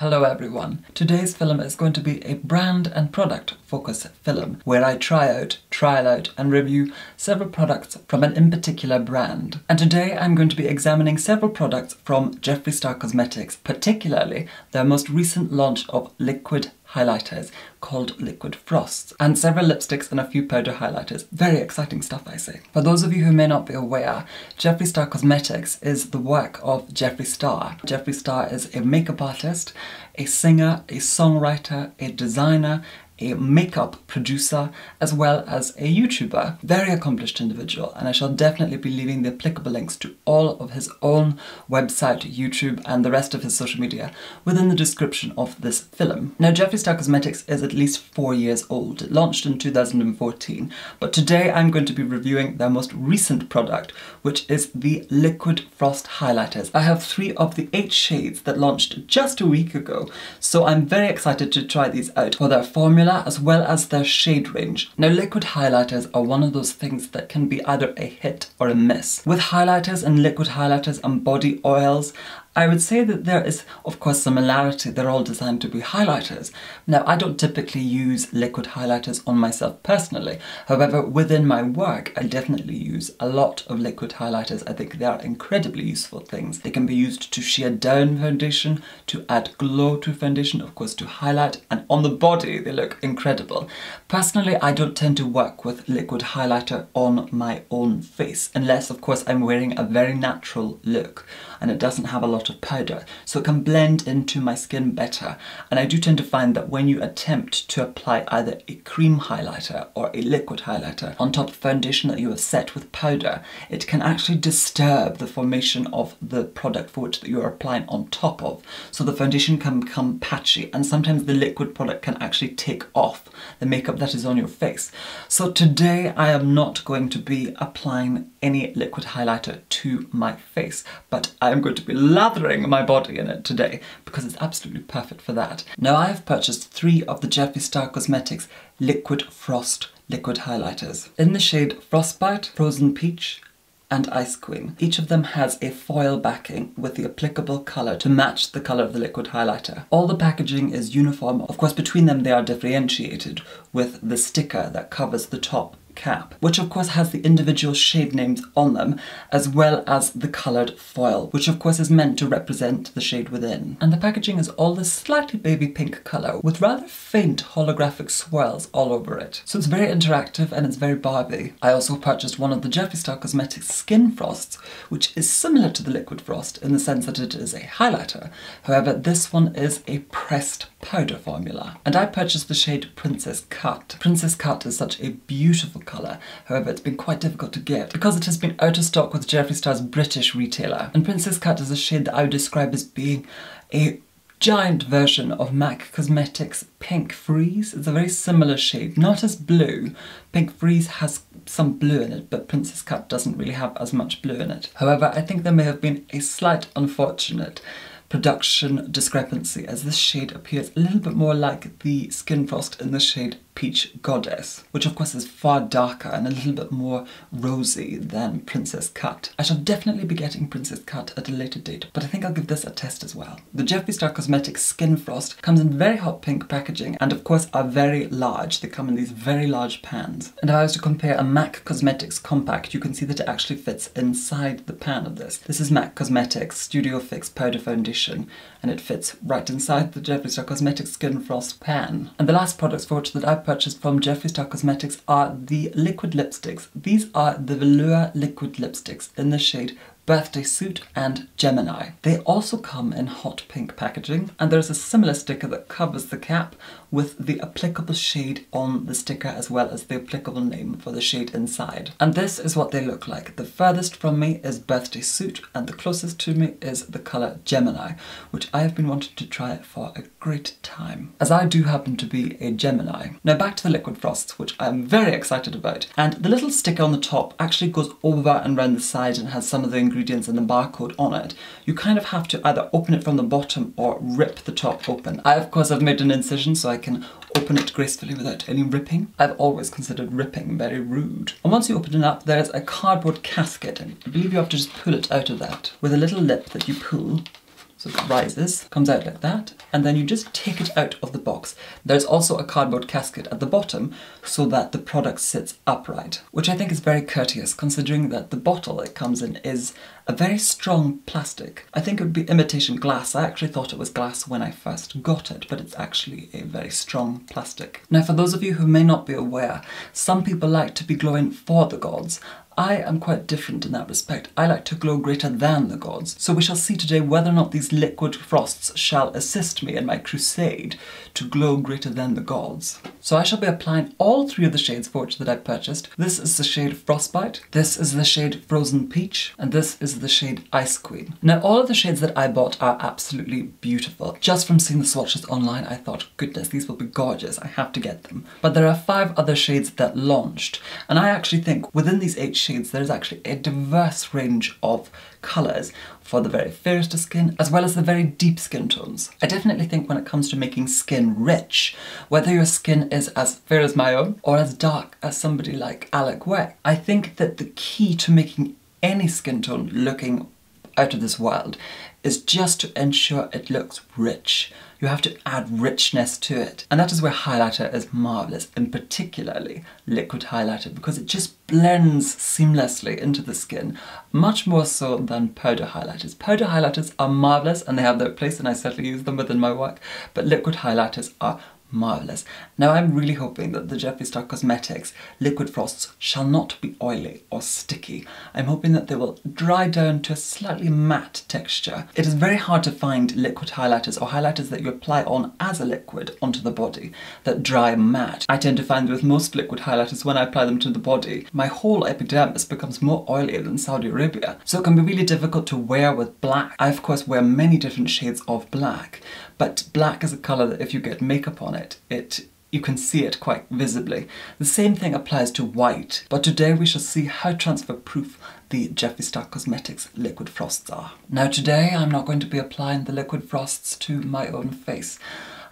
Hello everyone. Today's film is going to be a brand and product focus film where I try out, trial out and review several products from an in particular brand. And today I'm going to be examining several products from Jeffree Star Cosmetics, particularly their most recent launch of liquid highlighters called Liquid Frosts, and several lipsticks and a few powder highlighters. Very exciting stuff, I say. For those of you who may not be aware, Jeffree Star Cosmetics is the work of Jeffree Star. Jeffree Star is a makeup artist, a singer, a songwriter, a designer, a makeup producer, as well as a YouTuber. Very accomplished individual, and I shall definitely be leaving the applicable links to all of his own website, YouTube, and the rest of his social media within the description of this film. Now, Jeffree Star Cosmetics is at least four years old. It launched in 2014, but today I'm going to be reviewing their most recent product, which is the Liquid Frost Highlighters. I have three of the eight shades that launched just a week ago, so I'm very excited to try these out for their formula as well as their shade range. Now liquid highlighters are one of those things that can be either a hit or a miss. With highlighters and liquid highlighters and body oils, I would say that there is, of course, similarity. They're all designed to be highlighters. Now, I don't typically use liquid highlighters on myself personally. However, within my work, I definitely use a lot of liquid highlighters. I think they are incredibly useful things. They can be used to sheer down foundation, to add glow to foundation, of course, to highlight, and on the body, they look incredible. Personally, I don't tend to work with liquid highlighter on my own face, unless, of course, I'm wearing a very natural look and it doesn't have a lot of powder, so it can blend into my skin better. And I do tend to find that when you attempt to apply either a cream highlighter or a liquid highlighter on top of foundation that you have set with powder, it can actually disturb the formation of the product for which that you are applying on top of. So the foundation can become patchy and sometimes the liquid product can actually take off the makeup that is on your face. So today I am not going to be applying any liquid highlighter to my face, but I'm going to be lathering my body in it today because it's absolutely perfect for that. Now I have purchased three of the Jeffree Star Cosmetics Liquid Frost liquid highlighters. In the shade Frostbite, Frozen Peach, and Ice Queen. Each of them has a foil backing with the applicable colour to match the colour of the liquid highlighter. All the packaging is uniform. Of course, between them they are differentiated with the sticker that covers the top cap, which of course has the individual shade names on them, as well as the coloured foil, which of course is meant to represent the shade within. And the packaging is all this slightly baby pink colour, with rather faint holographic swirls all over it. So it's very interactive and it's very Barbie. I also purchased one of the Jeffree Star Cosmetics Skin Frosts, which is similar to the Liquid Frost in the sense that it is a highlighter. However, this one is a pressed powder formula. And I purchased the shade Princess Cut. Princess Cut is such a beautiful colour, however it's been quite difficult to get because it has been out of stock with Jeffree Star's British retailer. And Princess Cut is a shade that I would describe as being a giant version of MAC Cosmetics Pink Freeze. It's a very similar shade, not as blue. Pink Freeze has some blue in it, but Princess Cut doesn't really have as much blue in it. However, I think there may have been a slight unfortunate production discrepancy as this shade appears a little bit more like the Skin Frost in the shade Peach Goddess, which of course is far darker and a little bit more rosy than Princess Cut. I shall definitely be getting Princess Cut at a later date, but I think I'll give this a test as well. The Jeffree Star Cosmetics Skin Frost comes in very hot pink packaging and of course are very large. They come in these very large pans. And if I was to compare a MAC Cosmetics Compact, you can see that it actually fits inside the pan of this. This is MAC Cosmetics Studio Fix Powder Foundation and it fits right inside the Jeffree Star Cosmetics Skin Frost pan. And the last products for which that I purchased from Jeffree Star Cosmetics are the liquid lipsticks. These are the Velour liquid lipsticks in the shade Birthday Suit and Gemini. They also come in hot pink packaging and there's a similar sticker that covers the cap with the applicable shade on the sticker as well as the applicable name for the shade inside. And this is what they look like. The furthest from me is Birthday Suit and the closest to me is the colour Gemini, which I have been wanting to try for a great time, as I do happen to be a Gemini. Now back to the Liquid Frosts, which I'm very excited about. And the little sticker on the top actually goes over and around the side and has some of the ingredients and the barcode on it. You kind of have to either open it from the bottom or rip the top open. I of course have made an incision so I I can open it gracefully without any ripping. I've always considered ripping very rude. And once you open it up, there's a cardboard casket, and I believe you have to just pull it out of that with a little lip that you pull So it rises, comes out like that, and then you just take it out of the box. There's also a cardboard casket at the bottom so that the product sits upright, which I think is very courteous considering that the bottle it comes in is a very strong plastic. I think it would be imitation glass. I actually thought it was glass when I first got it, but it's actually a very strong plastic. Now for those of you who may not be aware, some people like to be glowing for the gods. I am quite different in that respect. I like to glow greater than the gods. So we shall see today whether or not these liquid frosts shall assist me in my crusade to glow greater than the gods. So I shall be applying all three of the shades for which that I purchased. This is the shade Frostbite, this is the shade Frozen Peach, and this is the shade Ice Queen. Now all of the shades that I bought are absolutely beautiful. Just from seeing the swatches online, I thought, goodness, these will be gorgeous, I have to get them. But there are five other shades that launched, and I actually think within these eight shades there's actually a diverse range of colours for the very fairest of skin as well as the very deep skin tones. I definitely think when it comes to making skin rich, whether your skin is as fair as my own or as dark as somebody like Alek Wek, I think that the key to making any skin tone looking out of this world is just to ensure it looks rich. You have to add richness to it. And that is where highlighter is marvellous, and particularly liquid highlighter, because it just blends seamlessly into the skin, much more so than powder highlighters. Powder highlighters are marvellous and they have their place and I certainly use them within my work, but liquid highlighters are marvellous. Now I'm really hoping that the Jeffree Star Cosmetics Liquid Frosts shall not be oily or sticky. I'm hoping that they will dry down to a slightly matte texture. It is very hard to find liquid highlighters or highlighters that you apply on as a liquid onto the body that dry matte. I tend to find with most liquid highlighters when I apply them to the body, my whole epidermis becomes more oily than Saudi Arabia. So it can be really difficult to wear with black. I of course wear many different shades of black, but black is a colour that if you get makeup on it, it you can see it quite visibly. The same thing applies to white, but today we shall see how transfer proof the Jeffree Star Cosmetics Liquid Frosts are. Now today I'm not going to be applying the Liquid Frosts to my own face.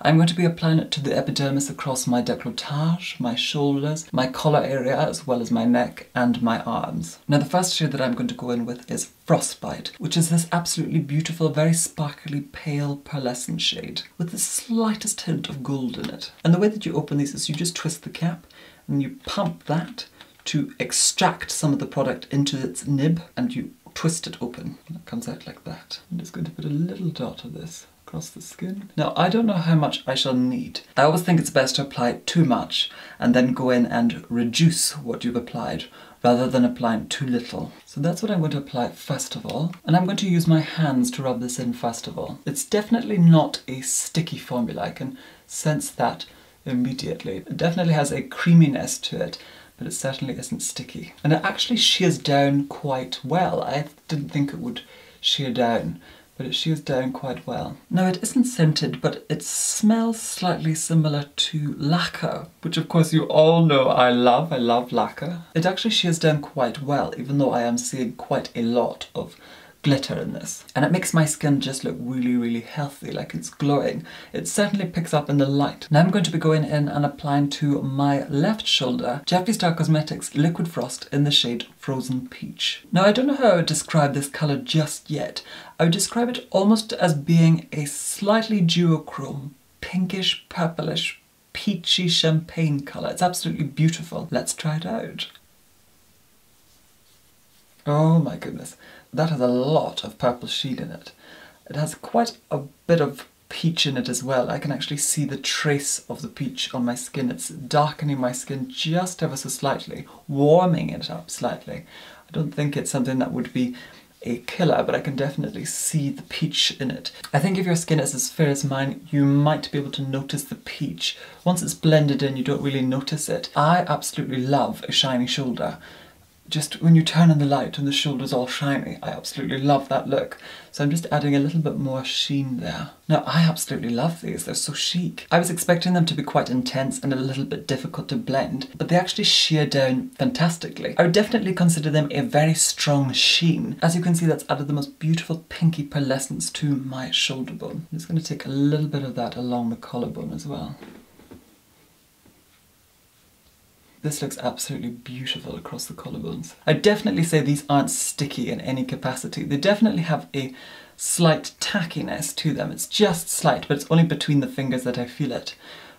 I'm going to be applying it to the epidermis across my décolletage, my shoulders, my collar area, as well as my neck and my arms. Now the first shade that I'm going to go in with is Frostbite, which is this absolutely beautiful, very sparkly, pale, pearlescent shade with the slightest hint of gold in it. And the way that you open these is you just twist the cap and you pump that to extract some of the product into its nib and you twist it open. And it comes out like that. I'm just going to put a little dot of this across the skin. Now, I don't know how much I shall need. I always think it's best to apply too much and then go in and reduce what you've applied rather than applying too little. So that's what I'm going to apply first of all. And I'm going to use my hands to rub this in first of all. It's definitely not a sticky formula. I can sense that immediately. It definitely has a creaminess to it but it certainly isn't sticky. And it actually shears down quite well. I didn't think it would shear down but it shears down quite well. Now it isn't scented, but it smells slightly similar to lacquer, which of course you all know I love, I love lacquer. It actually she shears down quite well, even though I am seeing quite a lot of glitter in this. And it makes my skin just look really, really healthy, like it's glowing. It certainly picks up in the light. Now I'm going to be going in and applying to my left shoulder Jeffree Star Cosmetics Liquid Frost in the shade Frozen Peach. Now I don't know how I would describe this colour just yet. I would describe it almost as being a slightly duochrome, pinkish, purplish, peachy champagne colour. It's absolutely beautiful. Let's try it out. Oh my goodness that has a lot of purple sheen in it. It has quite a bit of peach in it as well. I can actually see the trace of the peach on my skin. It's darkening my skin just ever so slightly, warming it up slightly. I don't think it's something that would be a killer, but I can definitely see the peach in it. I think if your skin is as fair as mine, you might be able to notice the peach. Once it's blended in, you don't really notice it. I absolutely love a shiny shoulder just when you turn on the light and the shoulder's all shiny, I absolutely love that look. So I'm just adding a little bit more sheen there. Now, I absolutely love these, they're so chic. I was expecting them to be quite intense and a little bit difficult to blend, but they actually sheer down fantastically. I would definitely consider them a very strong sheen. As you can see, that's added the most beautiful pinky pearlescence to my shoulder bone. I'm just going to take a little bit of that along the collarbone as well. This looks absolutely beautiful across the collarbones. I definitely say these aren't sticky in any capacity. They definitely have a slight tackiness to them. It's just slight, but it's only between the fingers that I feel it.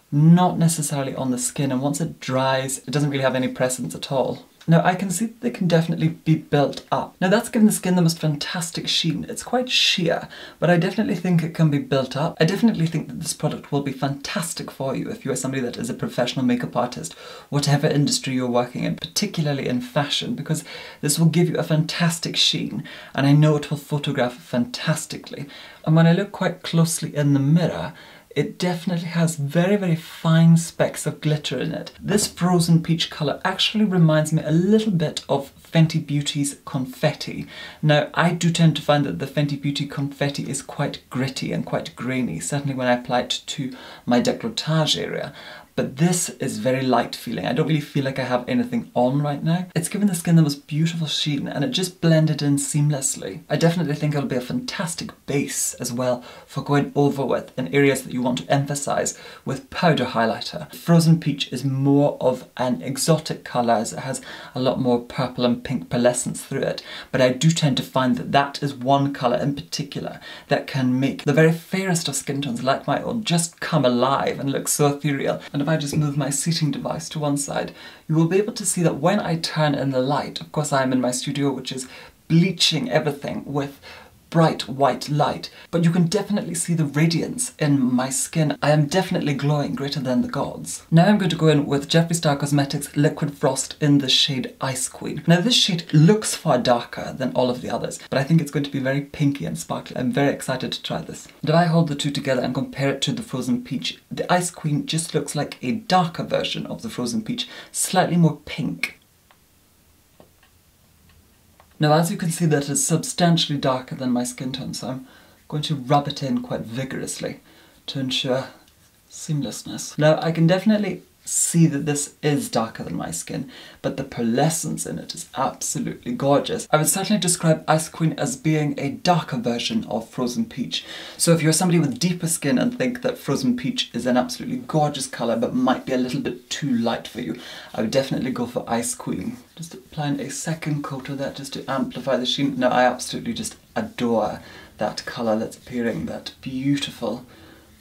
Not necessarily on the skin, and once it dries, it doesn't really have any presence at all. Now I can see that they can definitely be built up. Now that's given the skin the most fantastic sheen. It's quite sheer, but I definitely think it can be built up. I definitely think that this product will be fantastic for you if you are somebody that is a professional makeup artist, whatever industry you're working in, particularly in fashion, because this will give you a fantastic sheen, and I know it will photograph fantastically. And when I look quite closely in the mirror, it definitely has very, very fine specks of glitter in it. This frozen peach colour actually reminds me a little bit of Fenty Beauty's Confetti. Now, I do tend to find that the Fenty Beauty Confetti is quite gritty and quite grainy, certainly when I apply it to my décolletage area but this is very light feeling. I don't really feel like I have anything on right now. It's given the skin the most beautiful sheen and it just blended in seamlessly. I definitely think it'll be a fantastic base as well for going over with in areas that you want to emphasize with powder highlighter. Frozen Peach is more of an exotic colour as it has a lot more purple and pink pearlescence through it, but I do tend to find that that is one colour in particular that can make the very fairest of skin tones like my own just come alive and look so ethereal. And if I just move my seating device to one side, you will be able to see that when I turn in the light, of course I am in my studio which is bleaching everything with bright white light, but you can definitely see the radiance in my skin. I am definitely glowing greater than the gods. Now I'm going to go in with Jeffree Star Cosmetics Liquid Frost in the shade Ice Queen. Now this shade looks far darker than all of the others, but I think it's going to be very pinky and sparkly. I'm very excited to try this. If I hold the two together and compare it to the Frozen Peach, the Ice Queen just looks like a darker version of the Frozen Peach, slightly more pink. Now as you can see that is substantially darker than my skin tone so I'm going to rub it in quite vigorously to ensure seamlessness. Now I can definitely see that this is darker than my skin, but the pearlescence in it is absolutely gorgeous. I would certainly describe Ice Queen as being a darker version of Frozen Peach. So if you're somebody with deeper skin and think that Frozen Peach is an absolutely gorgeous colour but might be a little bit too light for you, I would definitely go for Ice Queen. Just applying a second coat of that just to amplify the sheen. No, I absolutely just adore that colour that's appearing, that beautiful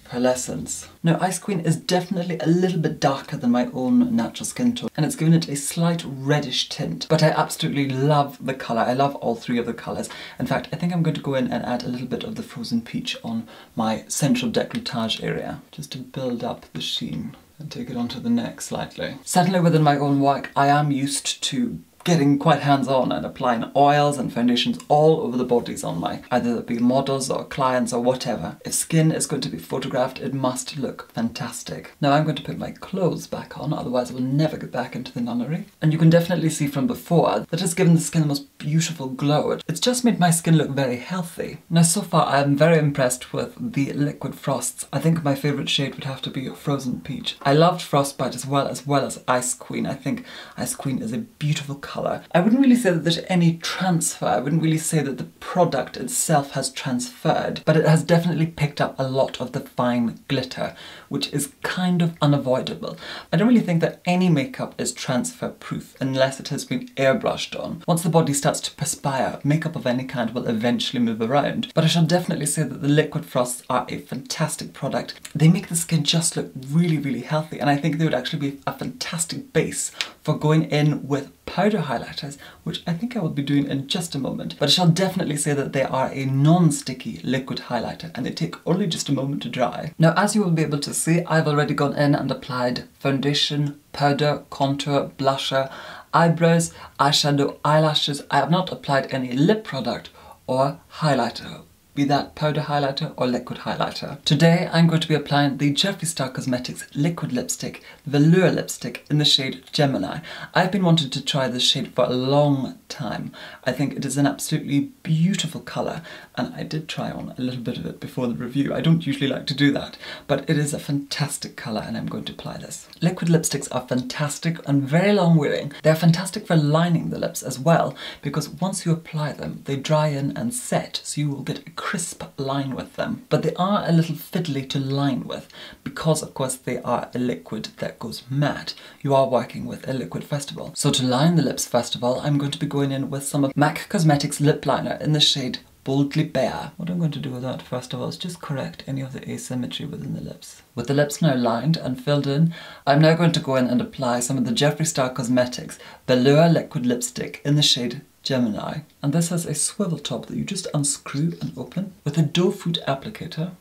pearlescence. Now Ice Queen is definitely a little bit darker than my own natural skin tone and it's given it a slight reddish tint but I absolutely love the colour. I love all three of the colours. In fact I think I'm going to go in and add a little bit of the frozen peach on my central décolletage area just to build up the sheen and take it onto the neck slightly. Certainly within my own work I am used to getting quite hands-on and applying oils and foundations all over the bodies on my, either that be models or clients or whatever. If skin is going to be photographed, it must look fantastic. Now I'm going to put my clothes back on, otherwise I will never get back into the nunnery. And you can definitely see from before that it's given the skin the most beautiful glow. It's just made my skin look very healthy. Now so far I'm very impressed with the liquid frosts. I think my favourite shade would have to be Frozen Peach. I loved Frostbite as well as well as Ice Queen. I think Ice Queen is a beautiful colour colour. I wouldn't really say that there's any transfer, I wouldn't really say that the product itself has transferred, but it has definitely picked up a lot of the fine glitter, which is kind of unavoidable. I don't really think that any makeup is transfer proof unless it has been airbrushed on. Once the body starts to perspire, makeup of any kind will eventually move around. But I shall definitely say that the Liquid Frosts are a fantastic product. They make the skin just look really, really healthy, and I think they would actually be a fantastic base for going in with powder highlighters, which I think I will be doing in just a moment. But I shall definitely say that they are a non-sticky liquid highlighter and they take only just a moment to dry. Now as you will be able to see, I've already gone in and applied foundation, powder, contour, blusher, eyebrows, eyeshadow, eyelashes. I have not applied any lip product or highlighter be that powder highlighter or liquid highlighter. Today I'm going to be applying the Jeffree Star Cosmetics liquid lipstick, the Velour lipstick in the shade Gemini. I've been wanting to try this shade for a long time. I think it is an absolutely beautiful colour and I did try on a little bit of it before the review. I don't usually like to do that, but it is a fantastic colour and I'm going to apply this. Liquid lipsticks are fantastic and very long wearing. They're fantastic for lining the lips as well because once you apply them, they dry in and set so you will get a crisp line with them, but they are a little fiddly to line with because of course they are a liquid that goes matte. You are working with a liquid festival. So to line the lips first of all, I'm going to be going in with some of MAC Cosmetics lip liner in the shade Boldly Bare. What I'm going to do with that first of all is just correct any of the asymmetry within the lips. With the lips now lined and filled in, I'm now going to go in and apply some of the Jeffree Star Cosmetics Velour Liquid Lipstick in the shade Gemini. And this has a swivel top that you just unscrew and open with a doe foot applicator.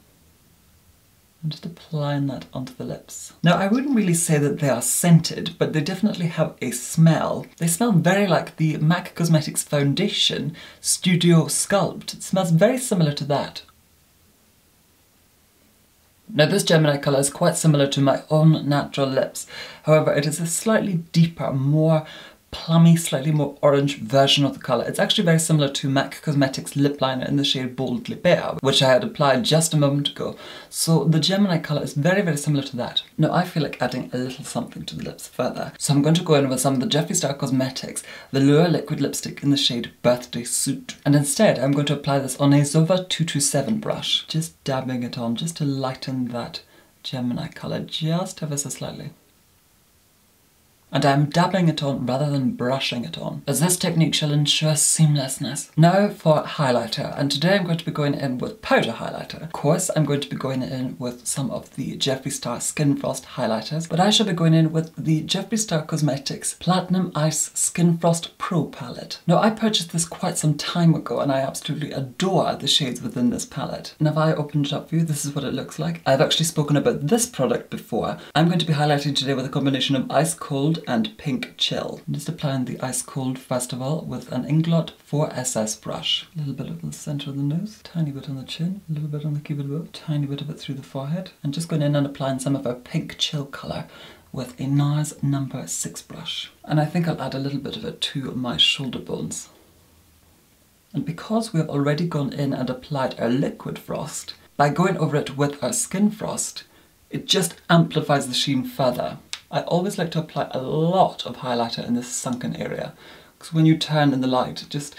I'm just applying that onto the lips. Now, I wouldn't really say that they are scented, but they definitely have a smell. They smell very like the MAC Cosmetics Foundation Studio Sculpt. It smells very similar to that. Now this Gemini colour is quite similar to my own natural lips, however it is a slightly deeper, more plummy, slightly more orange version of the colour. It's actually very similar to MAC Cosmetics lip liner in the shade Boldly Bare, which I had applied just a moment ago. So the Gemini colour is very, very similar to that. Now I feel like adding a little something to the lips further. So I'm going to go in with some of the Jeffree Star Cosmetics Velour Liquid Lipstick in the shade Birthday Suit. And instead I'm going to apply this on a Zoeva 227 brush. Just dabbing it on, just to lighten that Gemini colour just ever so slightly and I'm dabbing it on rather than brushing it on, as this technique shall ensure seamlessness. Now for highlighter, and today I'm going to be going in with powder highlighter. Of course, I'm going to be going in with some of the Jeffree Star Skin Frost highlighters, but I shall be going in with the Jeffree Star Cosmetics Platinum Ice Skin Frost Pro palette. Now, I purchased this quite some time ago, and I absolutely adore the shades within this palette. And if I open it up for you, this is what it looks like. I've actually spoken about this product before. I'm going to be highlighting today with a combination of ice cold and Pink Chill. I'm just applying the Ice Cold first of all with an Inglot 4SS brush. A little bit of the center of the nose, tiny bit on the chin, a little bit on the cupid bow, tiny bit of it through the forehead. And just going in and applying some of our Pink Chill colour with a NARS number 6 brush. And I think I'll add a little bit of it to my shoulder bones. And because we have already gone in and applied our liquid frost, by going over it with our skin frost, it just amplifies the sheen further. I always like to apply a lot of highlighter in this sunken area because when you turn in the light it just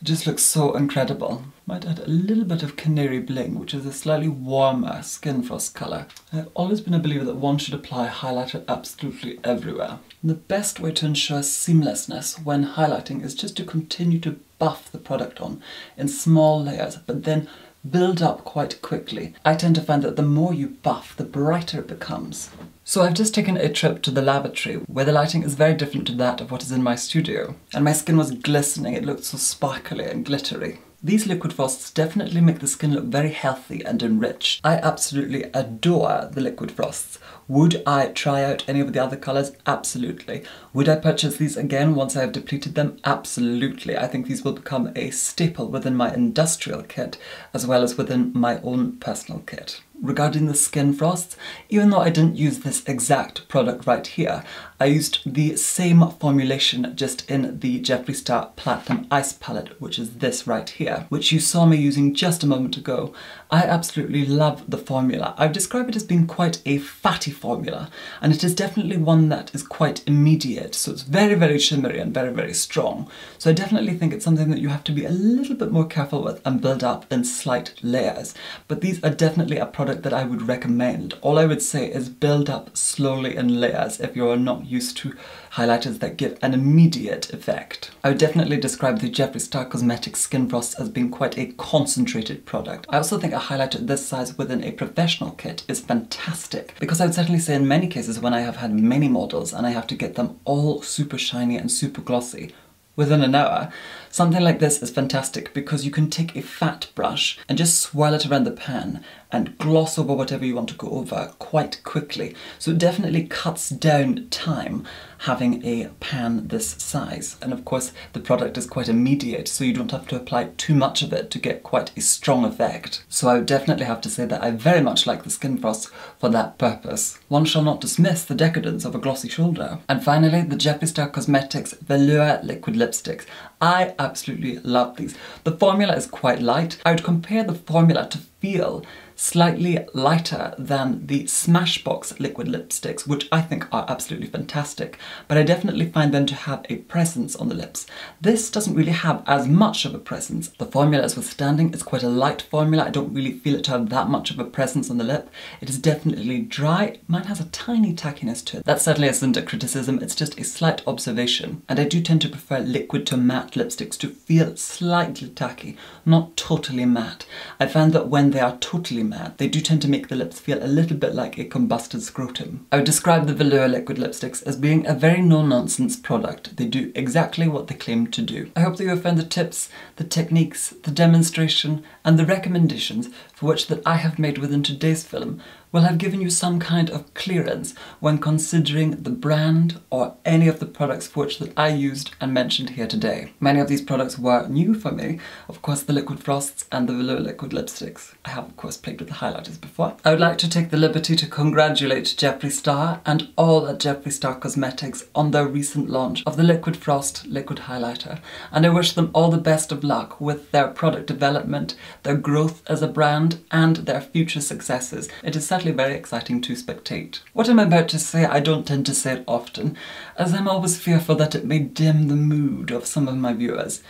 it just looks so incredible. Might add a little bit of Canary Bling, which is a slightly warmer skin frost colour. I've always been a believer that one should apply highlighter absolutely everywhere. And the best way to ensure seamlessness when highlighting is just to continue to buff the product on in small layers, but then build up quite quickly. I tend to find that the more you buff, the brighter it becomes. So I've just taken a trip to the lavatory, where the lighting is very different to that of what is in my studio. And my skin was glistening, it looked so sparkly and glittery. These liquid frosts definitely make the skin look very healthy and enriched. I absolutely adore the liquid frosts. Would I try out any of the other colours? Absolutely. Would I purchase these again once I have depleted them? Absolutely. I think these will become a staple within my industrial kit as well as within my own personal kit regarding the skin frosts, even though I didn't use this exact product right here, I used the same formulation just in the Jeffree Star Platinum Ice Palette, which is this right here, which you saw me using just a moment ago. I absolutely love the formula. I've described it as being quite a fatty formula, and it is definitely one that is quite immediate, so it's very, very shimmery and very, very strong. So I definitely think it's something that you have to be a little bit more careful with and build up in slight layers. But these are definitely a product that I would recommend. All I would say is build up slowly in layers if you're not used to highlighters that give an immediate effect. I would definitely describe the Jeffree Star Cosmetics Skin Frost as being quite a concentrated product. I also think a highlighter this size within a professional kit is fantastic because I would certainly say in many cases when I have had many models and I have to get them all super shiny and super glossy within an hour, something like this is fantastic because you can take a fat brush and just swirl it around the pan and gloss over whatever you want to go over quite quickly. So it definitely cuts down time having a pan this size. And of course, the product is quite immediate, so you don't have to apply too much of it to get quite a strong effect. So I would definitely have to say that I very much like the Skin Frost for that purpose. One shall not dismiss the decadence of a glossy shoulder. And finally, the Jeffree Star Cosmetics Velour Liquid Lipsticks. I absolutely love these. The formula is quite light. I would compare the formula to feel slightly lighter than the Smashbox liquid lipsticks, which I think are absolutely fantastic, but I definitely find them to have a presence on the lips. This doesn't really have as much of a presence. The formula is withstanding, it's quite a light formula, I don't really feel it to have that much of a presence on the lip. It is definitely dry, mine has a tiny tackiness to it. That certainly isn't a criticism, it's just a slight observation. And I do tend to prefer liquid to matte lipsticks to feel slightly tacky, not totally matte. I find that when they are totally matte, they do tend to make the lips feel a little bit like a combusted scrotum. I would describe the Velour liquid lipsticks as being a very no-nonsense product. They do exactly what they claim to do. I hope that you have found the tips, the techniques, the demonstration, and the recommendations for which that I have made within today's film will have given you some kind of clearance when considering the brand or any of the products for which that I used and mentioned here today. Many of these products were new for me, of course the Liquid Frosts and the Velour Liquid Lipsticks. I have of course played with the highlighters before. I would like to take the liberty to congratulate Jeffree Star and all at Jeffree Star Cosmetics on their recent launch of the Liquid Frost Liquid Highlighter and I wish them all the best of luck with their product development, their growth as a brand and their future successes. It is certainly very exciting to spectate. What I'm about to say I don't tend to say it often, as I'm always fearful that it may dim the mood of some of my viewers.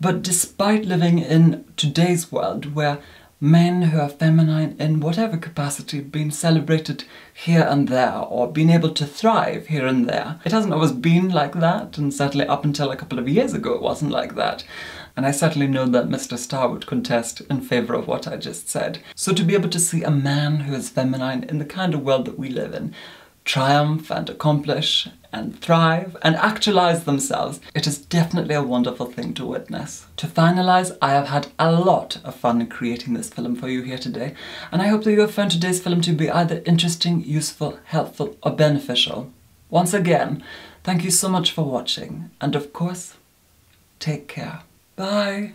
But despite living in today's world where men who are feminine in whatever capacity being celebrated here and there or being able to thrive here and there. It hasn't always been like that and certainly up until a couple of years ago it wasn't like that. And I certainly know that Mr. Star would contest in favour of what I just said. So to be able to see a man who is feminine in the kind of world that we live in triumph and accomplish and thrive and actualize themselves, it is definitely a wonderful thing to witness. To finalize, I have had a lot of fun creating this film for you here today, and I hope that you have found today's film to be either interesting, useful, helpful, or beneficial. Once again, thank you so much for watching, and of course, take care. Bye!